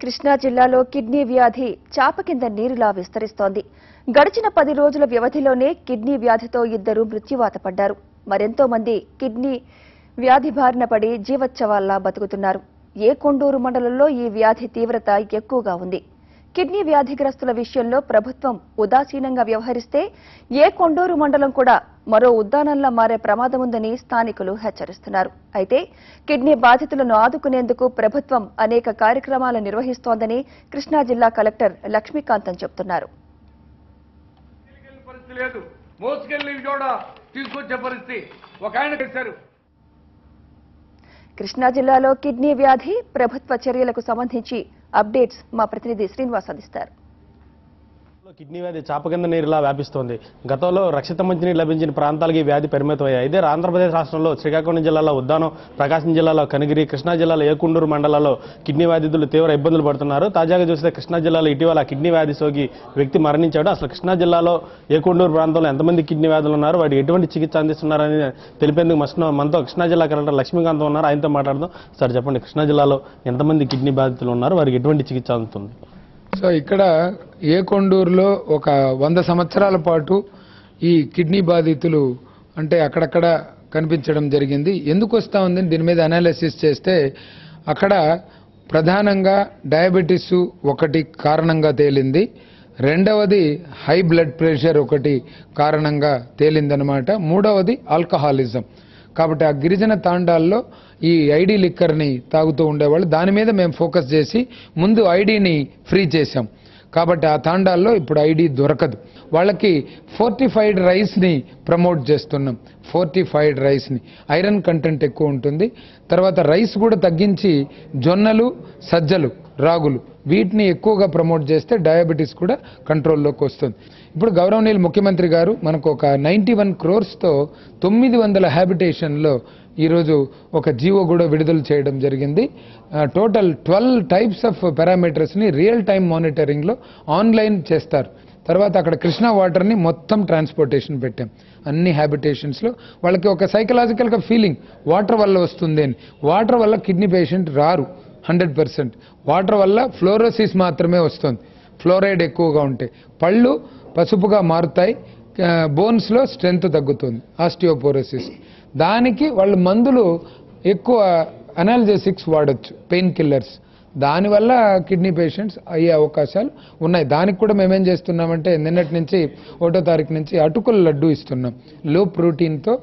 కృష్ణా జిల్లాలో కిడ్నీ వ్యాధి చాప కింద నీరులా విస్తరిస్తోంది. గడిచిన పది రోజుల వ్యవధిలోనే కిడ్నీ వ్యాధితో ఇద్దరు మృత్యువాత పడ్డారు. మరెంతో మంది కిడ్నీ వ్యాధి బారిన పడి జీవోత్సవాల్లా బతుకుతున్నారు. ఏ కొండూరు మండలంలో ఈ వ్యాధి తీవ్రత ఎక్కువగా ఉంది. కిడ్నీ వ్యాధిగ్రస్తుల విషయంలో ప్రభుత్వం ఉదాసీనంగా వ్యవహరిస్తే ఏ కొండూరు మండలం కూడా మరో ఉద్దానంలా మారే ప్రమాదముందని స్థానికులు హెచ్చరిస్తున్నారు. అయితే కిడ్నీ బాధితులను ఆదుకునేందుకు ప్రభుత్వం అనేక కార్యక్రమాలు నిర్వహిస్తోందని కృష్ణా జిల్లా కలెక్టర్ లక్ష్మీకాంతం చెబుతున్నారు కూడా తీసుకొచ్చే పరిస్థితి. ఒక ఆయన చేశారు. కృష్ణా జిల్లాలో కిడ్నీ వ్యాధి ప్రభుత్వ చర్యలకు సంబంధించి అప్డేట్స్ మా ప్రతినిధి శ్రీనివాస్ అందిస్తారు. కిడ్నీ వ్యాధి చాప కింద నీరులా వ్యాపిస్తోంది. గతంలో రక్షిత మంచినీరు లభించిన ప్రాంతాలకి ఈ వ్యాధి పరిమితమయ్యాయి. ఇదే ఆంధ్రప్రదేశ్ రాష్ట్రంలో శ్రీకాకుళం జిల్లాలో ఉద్దానం ప్రకాశం జిల్లాలో కనిగిరి కృష్ణా జిల్లాలో ఏకుండూరు మండలాల్లో కిడ్నీ వ్యాధితులు తీవ్ర ఇబ్బందులు పడుతున్నారు. తాజాగా చూస్తే కృష్ణా జిల్లాలో ఇటీవల కిడ్నీ వ్యాధి సోకి వ్యక్తి మరణించాడు. అసలు కృష్ణా జిల్లాలో ఏకుండూరు ప్రాంతంలో ఎంతమంది కిడ్నీ వ్యాధులు ఉన్నారు? వాటి ఎటువంటి చికిత్స అందిస్తున్నారని తెలిపేందుకు మస్న మనతో కృష్ణా జిల్లా కలెక్టర్ లక్ష్మీకాంత్ ఉన్నారు. ఆయనతో మాట్లాడదాం. సార్ చెప్పండి కృష్ణా జిల్లాలో ఎంతమంది కిడ్నీ బాధితులు ఉన్నారు? వారికి ఎటువంటి చికిత్స అందుతుంది? సో ఇక్కడ ఏ కొండూరులో ఒక వంద సంవత్సరాల పాటు ఈ కిడ్నీ బాధితులు అంటే అక్కడక్కడ కనిపించడం జరిగింది. ఎందుకు వస్తూ ఉంది దీని మీద అనాలిసిస్ చేస్తే అక్కడ ప్రధానంగా డయాబెటీస్ ఒకటి కారణంగా తేలింది. రెండవది హై బ్లడ్ ప్రెషర్ ఒకటి కారణంగా తేలిందనమాట మూడవది ఆల్కహాలిజం కాబట్టి ఆ గిరిజన తాండాల్లో ఈ ఐడి లిక్కర్ని తాగుతూ ఉండేవాళ్ళు. దాని మీద మేము ఫోకస్ చేసి ముందు ఐడిని ఫ్రీ చేశాం. కాబట్టి ఆ తాండాల్లో ఇప్పుడు ఐడి దొరకదు. వాళ్ళకి ఫోర్టిఫైడ్ రైస్ని ప్రమోట్ చేస్తున్నాం. ఫోర్టిఫైడ్ రైస్ని. ఐరన్ కంటెంట్ ఎక్కువ ఉంటుంది. తర్వాత రైస్ కూడా తగ్గించి జొన్నలు సజ్జలు రాగులు వీటిని ఎక్కువగా ప్రమోట్ చేస్తే డయాబెటీస్ కూడా కంట్రోల్లోకి వస్తుంది. ఇప్పుడు గౌరవనీయులు ముఖ్యమంత్రి గారు మనకు ఒక నైంటీ వన్ క్రోర్స్తో తొమ్మిది వందల హ్యాబిటేషన్లో ఈరోజు ఒక జీవో కూడా విడుదల చేయడం జరిగింది. టోటల్ ట్వెల్వ్ టైప్స్ ఆఫ్ పారామీటర్స్ని రియల్ టైమ్ మానిటరింగ్లో ఆన్లైన్ చేస్తారు. తర్వాత అక్కడ కృష్ణా వాటర్ని మొత్తం ట్రాన్స్పోర్టేషన్ పెట్టాం. అన్ని హ్యాబిటేషన్స్లో వాళ్ళకి ఒక సైకలాజికల్గా ఫీలింగ్ వాటర్ వల్ల వస్తుంది అని. వాటర్ వల్ల కిడ్నీ పేషెంట్ రారు హండ్రెడ్ పర్సెంట్. వాటర్ వల్ల ఫ్లోరోసిస్ మాత్రమే వస్తుంది. ఫ్లోరైడ్ ఎక్కువగా ఉంటాయి పళ్ళు పసుపుగా మారుతాయి బోన్స్లో స్ట్రెంగ్త్ తగ్గుతుంది ఆస్టియోపోరోసిస్. దానికి వాళ్ళు మందులు ఎక్కువ అనాలజెసిక్స్ వాడచ్చు పెయిన్ కిల్లర్స్ దానివల్ల కిడ్నీ పేషెంట్స్ అయ్యే అవకాశాలు ఉన్నాయి. దానికి కూడా మేమేం చేస్తున్నామంటే నిన్నటి నుంచి ఒకటో తారీఖు నుంచి అటుకుల లడ్డు ఇస్తున్నాం. లో ప్రోటీన్తో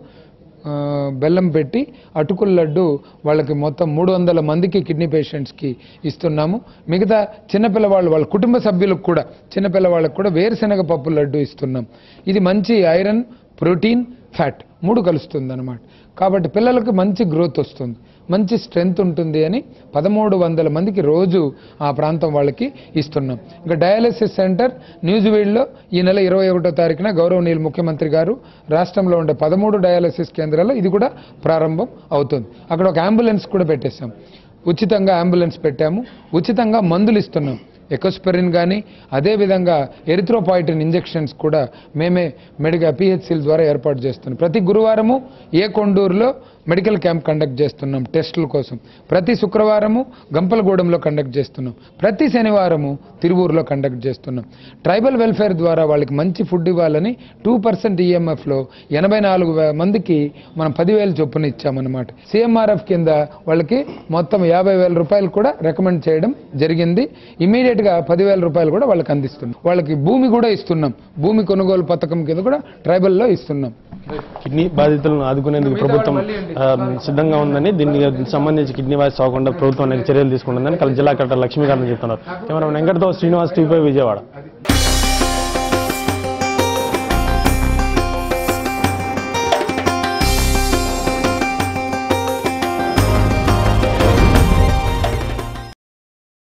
బెల్లం పెట్టి అటుకుల లడ్డు వాళ్ళకి మొత్తం మూడు వందల మందికి కిడ్నీ పేషెంట్స్కి ఇస్తున్నాము. మిగతా చిన్నపిల్లవాళ్ళు వాళ్ళ కుటుంబ సభ్యులకు కూడా చిన్నపిల్లవాళ్ళకు కూడా వేరుశనగ పప్పు లడ్డు ఇస్తున్నాం. ఇది మంచి ఐరన్ ప్రోటీన్ ఫ్యాట్ మూడు కలుస్తుంది అనమాట కాబట్టి పిల్లలకు మంచి గ్రోత్ వస్తుంది. మంచి స్ట్రెంగ్త్ ఉంటుంది అని పదమూడు వందల మందికి రోజు ఆ ప్రాంతం వాళ్ళకి ఇస్తున్నాం. ఇంకా డయాలసిస్ సెంటర్ న్యూజివీడ్లో ఈ నెల ఇరవై ఒకటో తారీఖున గౌరవనీయులు ముఖ్యమంత్రి గారు రాష్ట్రంలో ఉండే పదమూడు డయాలసిస్ కేంద్రాల్లో ఇది కూడా ప్రారంభం అవుతుంది. అక్కడ ఒక అంబులెన్స్ కూడా పెట్టేశాం. ఉచితంగా అంబులెన్స్ పెట్టాము. ఉచితంగా మందులు ఇస్తున్నాం. ఎకోస్పెరిన్ కానీ అదేవిధంగా ఎరిథ్రోపాయిటిన్ ఇంజెక్షన్స్ కూడా మేమే మెడిగా పిహెచ్సిల ద్వారా ఏర్పాటు చేస్తున్నాం. ప్రతి గురువారము ఏ కొండూరులో మెడికల్ క్యాంప్ కండక్ట్ చేస్తున్నాం టెస్టుల కోసం. ప్రతి శుక్రవారము గంపలగూడెంలో కండక్ట్ చేస్తున్నాం. ప్రతి శనివారము తిరువూరులో కండక్ట్ చేస్తున్నాం. ట్రైబల్ వెల్ఫేర్ ద్వారా వాళ్ళకి మంచి ఫుడ్ ఇవ్వాలని టూ పర్సెంట్ ఈఎంఎఫ్లో ఎనభై నాలుగు మందికి మనం పదివేల చొప్పున ఇచ్చామన్నమాట. సిఎంఆర్ఎఫ్ కింద వాళ్ళకి మొత్తం యాభై వేల రూపాయలు కూడా రికమెండ్ చేయడం జరిగింది. ఇమీడియట్గా పదివేల రూపాయలు కూడా వాళ్ళకి అందిస్తున్నాం. వాళ్ళకి భూమి కూడా ఇస్తున్నాం. భూమి కొనుగోలు పథకం కింద కూడా ట్రైబల్లో ఇస్తున్నాం. కిడ్నీ బాధితులను ఆదుకునేందుకు ప్రభుత్వం సిద్ధంగా ఉందని దీనికి సంబంధించి కిడ్నీ వ్యాధి సోకుండా ప్రభుత్వం అనేక చర్యలు తీసుకుంటుందని కల- జిల్లా కలెక్టర్ లక్ష్మీకాంత్ చెప్తున్నారు. కెమెరా వెంకటతో శ్రీనివాస్ టీవీ విజయవాడ.